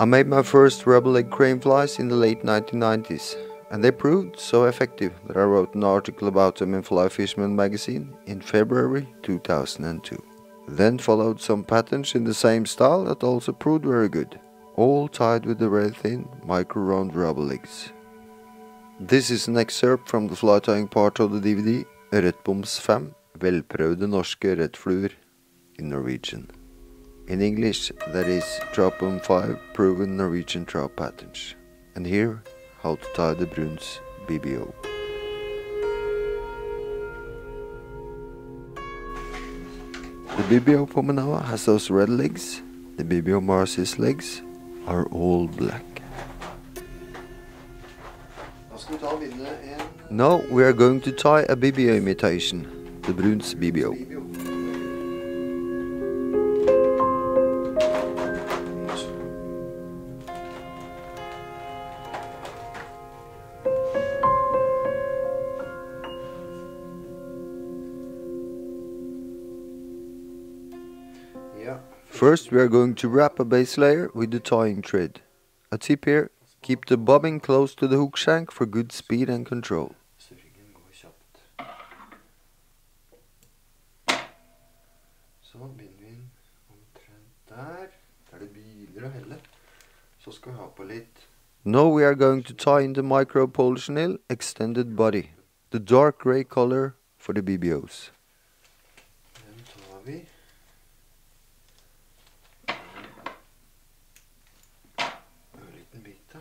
I made my first rubber leg crane flies in the late 1990s, and they proved so effective that I wrote an article about them in Fly Fisherman magazine in February 2002. Then followed some patterns in the same style that also proved very good, all tied with the very thin micro round rubber legs. This is an excerpt from the fly tying part of the DVD Ørretboms 5 Velprøvde norske ørretfluer in Norwegian. In English, that is Tropom 5 Proven Norwegian Trout Patterns. And here, how to tie the Bruns Bibio. The Bibio Pomonae has those red legs. The Bibio Marci's legs are all black. Now we are going to tie a Bibio imitation, the Bruns Bibio. First we are going to wrap a base layer with the tying thread. A tip here, keep the bobbin close to the hook shank for good speed and control. Så begynner vi omtrent der. Der det biler og heller. Så skal vi ha på litt Now we are going to tie in the micro Polshnil extended body. The dark gray color for the Bibios. Den tar vi. Ørliten bit, da.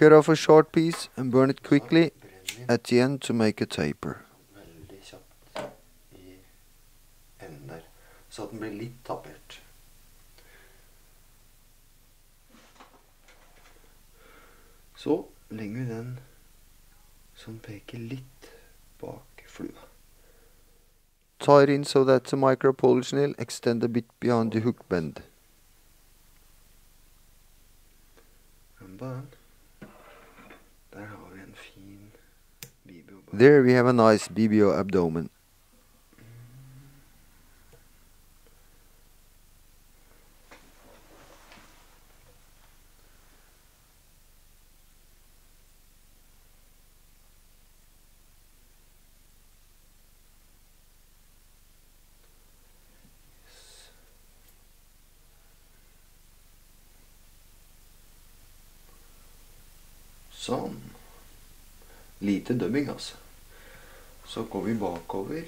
Cut off a short piece and burn it quickly at the end to make a taper. Veldig kjapt i enden der, så at den blir litt tappert. Så legger vi den som peker litt bak flua. Tie it in so that the micro polish nail extend a bit beyond the hook bend. Der har vi en fin Bibio. There we have a nice Bibio abdomen. Sånn. Lite dubbing, altså. Så går vi bakover.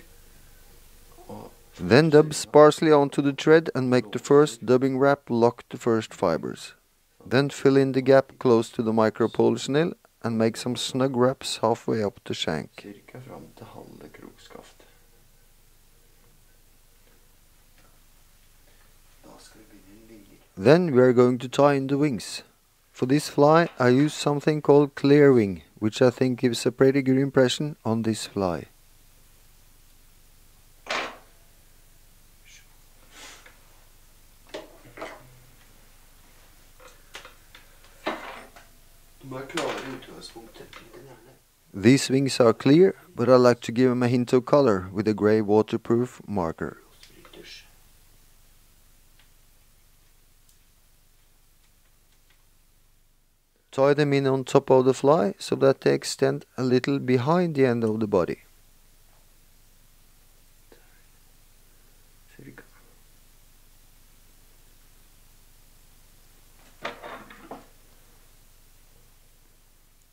Then dub sparsely onto the thread and make the first dubbing wrap lock the first fibers. Then fill in the gap close to the micro polish nail and make some snug wraps halfway up the shank. Cirka fram til halve krokskaft. Then we are going to tie in the wings. For this fly I use something called clear wing, which I think gives a pretty good impression on this fly. These wings are clear, but I like to give them a hint of color with a grey waterproof marker. Tie them in on top of the fly so that they extend a little behind the end of the body.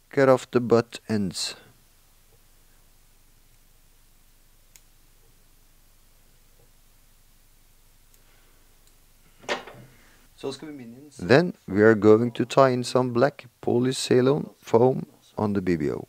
Cut off the butt ends. Then we are going to tie in some black Polycelon foam on the Bibio.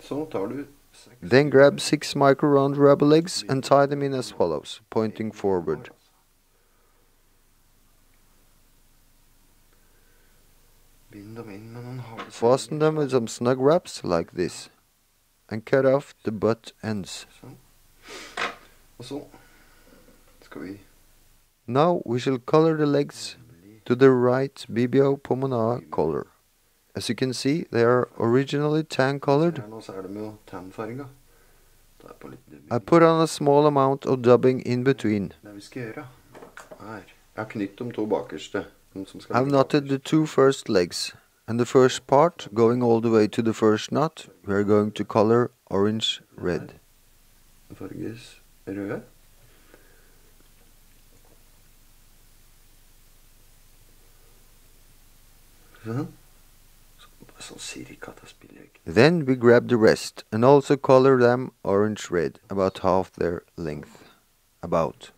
Så tar du Then grab six micro round rubber legs and tie them in as follows, pointing forward. Fasten them with some snug wraps like this and cut off the butt ends. Now we shall color the legs to the right Bibio Pomona color. As you can see, they are originally tan colored. I put on a small amount of dubbing in between. I've knotted the two first legs, and the first part, going all the way to the first knot, we are going to color orange red. Then we grab the rest and also color them orange red, about half their length. About.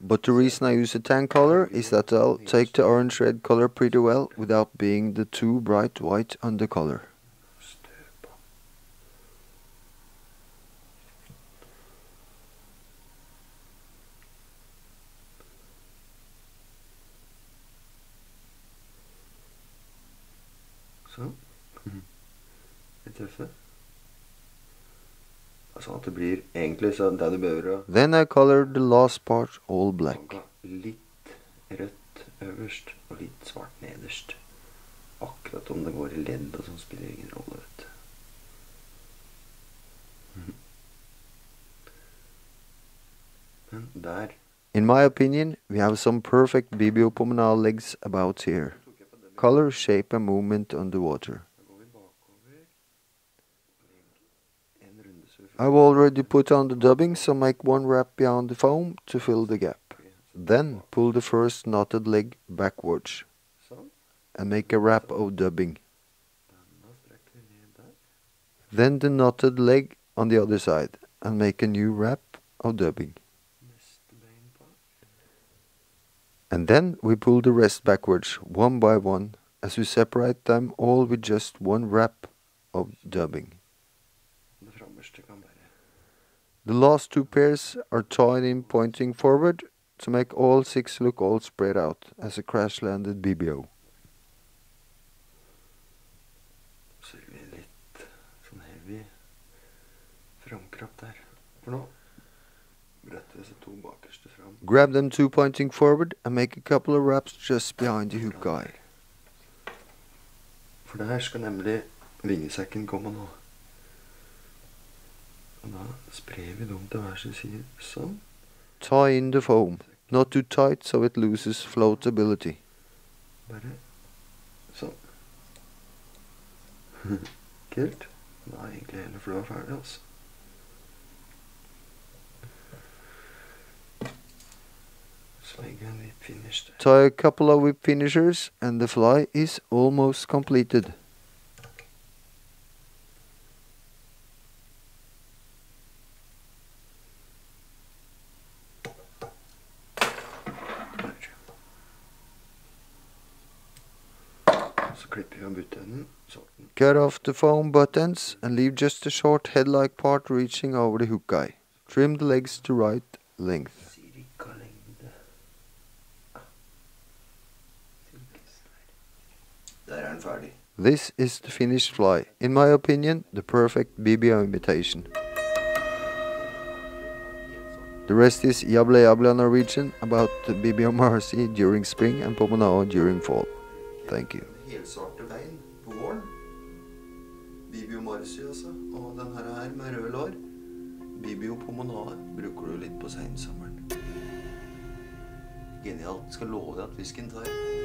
But the reason I use a tan color is that I'll take the orange red color pretty well without being the too bright white undercolor. Sånn at det blir egentlig så det du behøver å Then I colored the last part all black. Litt rødt øverst og litt svart nederst. Akkurat om det går i ledd og sånn, spiller ingen rolle, vet du. Men der In my opinion, we have some perfect bibliopulmonal legs about here color, shape and movement on the water. I've already put on the dubbing, so make one wrap beyond the foam to fill the gap. Then pull the first knotted leg backwards and make a wrap of dubbing. Then the knotted leg on the other side and make a new wrap of dubbing. And then we pull the rest backwards, one by one, as we separate them all with just one wrap of dubbing. The last two pairs are tied in pointing forward to make all six look all spread out as a crash-landed Bibio. Grab them two pointing forward and make a couple of wraps just behind the hook guy. For der skal nemlig vingesekken komme nå. Og da sprer vi dem til hver sin side, sånn. Tie in the foam, not too tight so it loses floatability. Bare sånn. Kult. Da er egentlig hele flåa ferdig, altså. Tie a couple of whip finishers and the fly is almost completed. Cut off the foam buttons and leave just the short head-like part reaching over the hook eye. Trim the legs to right length. This is the finished fly. In my opinion, the perfect Bibio imitation. The rest is Yabla Yabla Norwegian about the Bibio Marci during spring and Pomonae during fall. Thank you. Bibio Marcy, altså. Og den her med røde lår. Bibio Pomonale bruker du litt på seinsommeren. Genialt. Skal love deg at fisken tar.